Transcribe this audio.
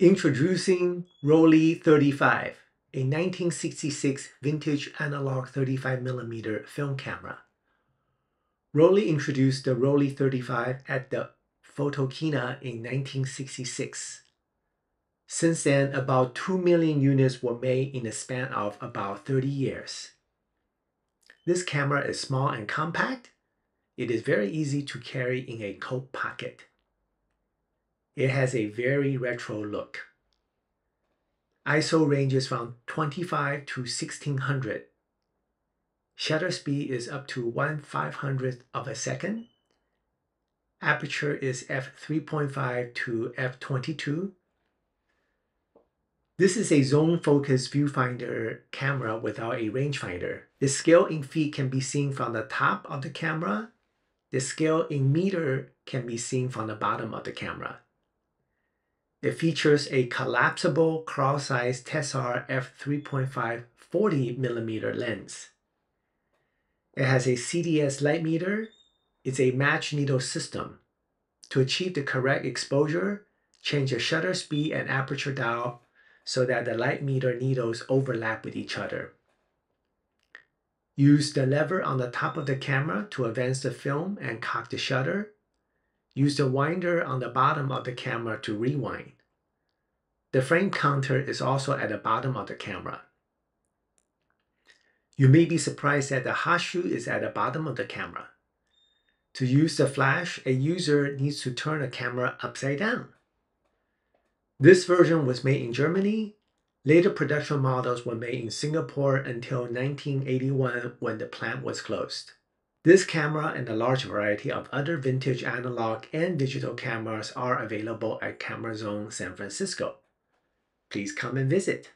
Introducing Rollei 35, a 1966 vintage analog 35mm film camera. Rollei introduced the Rollei 35 at the Photokina in 1966. Since then, about 2 million units were made in a span of about 30 years. This camera is small and compact. It is very easy to carry in a coat pocket. It has a very retro look. ISO ranges from 25 to 1600. Shutter speed is up to 1 500th of a second. Aperture is f3.5 to f22. This is a zone focus viewfinder camera without a rangefinder. The scale in feet can be seen from the top of the camera. The scale in meter can be seen from the bottom of the camera. It features a collapsible Carl Zeiss Tessar f3.5 40mm lens. It has a CDS light meter. It's a match needle system. To achieve the correct exposure, change the shutter speed and aperture dial so that the light meter needles overlap with each other. Use the lever on the top of the camera to advance the film and cock the shutter. Use the winder on the bottom of the camera to rewind. The frame counter is also at the bottom of the camera. You may be surprised that the hot shoe is at the bottom of the camera. To use the flash, a user needs to turn the camera upside down. This version was made in Germany. Later production models were made in Singapore until 1981 when the plant was closed. This camera and a large variety of other vintage analog and digital cameras are available at CameraZone San Francisco. Please come and visit.